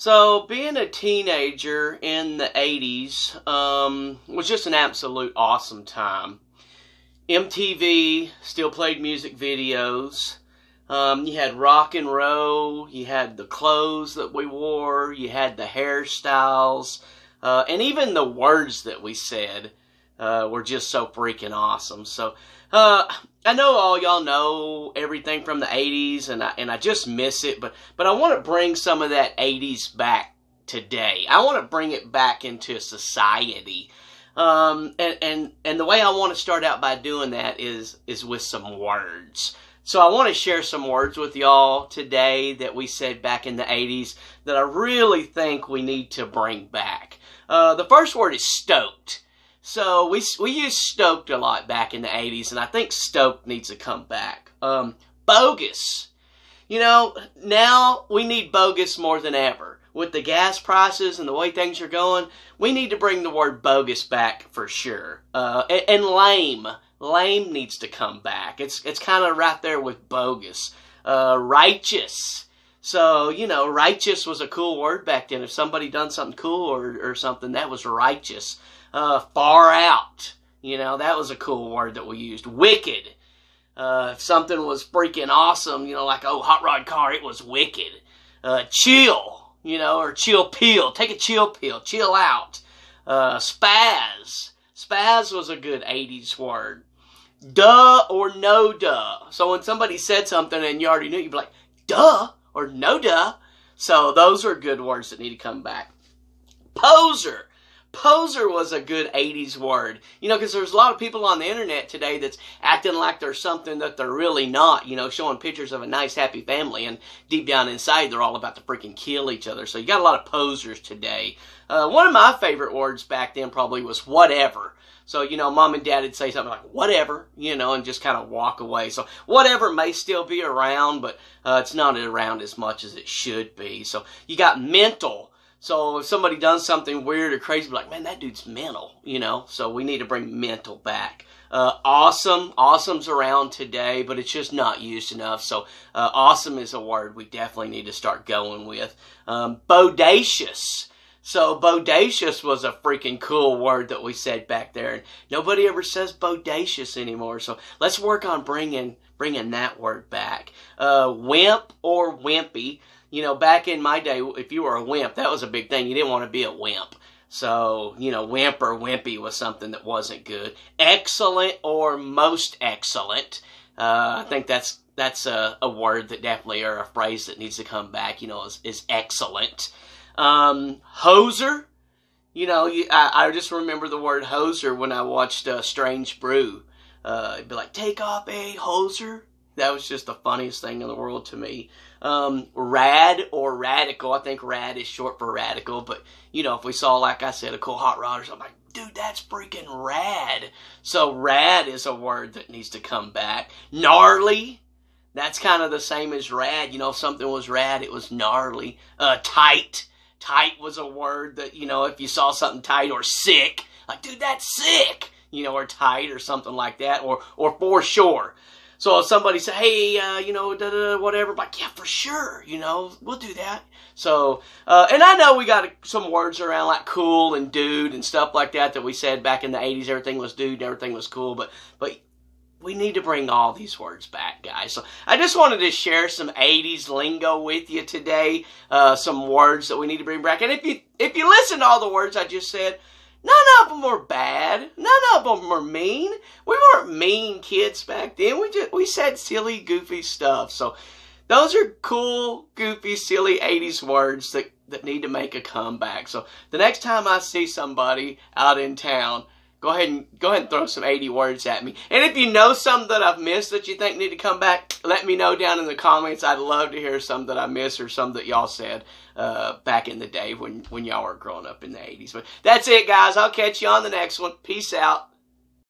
So, being a teenager in the 80s um, was just an absolute awesome time. MTV still played music videos. Um, you had rock and roll, you had the clothes that we wore, you had the hairstyles, uh, and even the words that we said uh, were just so freaking awesome. So, uh, I know all y'all know everything from the 80s and I, and I just miss it, but, but I want to bring some of that 80s back today. I want to bring it back into society. Um, and, and, and the way I want to start out by doing that is, is with some words. So I want to share some words with y'all today that we said back in the 80s that I really think we need to bring back. Uh, the first word is stoked. So we we used stoked a lot back in the 80s, and I think stoked needs to come back. Um, bogus. You know, now we need bogus more than ever. With the gas prices and the way things are going, we need to bring the word bogus back for sure. Uh, and, and lame. Lame needs to come back. It's it's kind of right there with bogus. Uh, righteous. So, you know, righteous was a cool word back then. If somebody done something cool or, or something, that was righteous uh, far out. You know, that was a cool word that we used. Wicked. Uh, if something was freaking awesome, you know, like, oh, hot rod car, it was wicked. Uh, chill, you know, or chill pill. Take a chill pill. Chill out. Uh, spaz. Spaz was a good 80s word. Duh or no duh. So when somebody said something and you already knew, you'd be like, duh or no duh. So those are good words that need to come back. Poser. Poser was a good 80s word. You know, because there's a lot of people on the internet today that's acting like they're something that they're really not, you know, showing pictures of a nice, happy family, and deep down inside, they're all about to freaking kill each other. So you got a lot of posers today. Uh, one of my favorite words back then probably was whatever. So, you know, mom and dad would say something like, whatever, you know, and just kind of walk away. So, whatever may still be around, but uh, it's not around as much as it should be. So, you got mental so if somebody does something weird or crazy, be like, man, that dude's mental, you know? So we need to bring mental back. Uh, awesome. Awesome's around today, but it's just not used enough. So uh, awesome is a word we definitely need to start going with. Um, bodacious. So bodacious was a freaking cool word that we said back there, and nobody ever says bodacious anymore. So let's work on bringing bringing that word back. Uh, wimp or wimpy you know, back in my day, if you were a wimp, that was a big thing. You didn't want to be a wimp. So, you know, wimp or wimpy was something that wasn't good. Excellent or most excellent. Uh, I think that's that's a, a, word that definitely or a phrase that needs to come back. You know, is, is excellent. Um, hoser. You know, I, I, just remember the word hoser when I watched uh, Strange Brew. Uh, it'd be like, take off a hoser. That was just the funniest thing in the world to me. Um, rad or radical. I think rad is short for radical, but you know, if we saw, like I said, a cool hot rod or something, like, dude, that's freaking rad. So rad is a word that needs to come back. Gnarly. That's kind of the same as rad. You know, if something was rad, it was gnarly. Uh, tight. Tight was a word that, you know, if you saw something tight or sick, like, dude, that's sick. You know, or tight or something like that. Or, or for sure. So if somebody say, hey, uh, you know, da, da, whatever, like, yeah, for sure, you know, we'll do that. So, uh, and I know we got some words around like cool and dude and stuff like that that we said back in the 80s, everything was dude, everything was cool, but, but we need to bring all these words back, guys. So I just wanted to share some 80s lingo with you today, uh, some words that we need to bring back. And if you, if you listen to all the words I just said, None of them were bad. None of them were mean. We weren't mean kids back then. We just we said silly, goofy stuff. So those are cool, goofy, silly 80s words that, that need to make a comeback. So the next time I see somebody out in town, go ahead and go ahead and throw some 80 words at me. And if you know some that I've missed that you think need to come back, let me know down in the comments. I'd love to hear some that I missed or some that y'all said uh, back in the day when, when y'all were growing up in the 80s. But that's it, guys. I'll catch you on the next one. Peace out.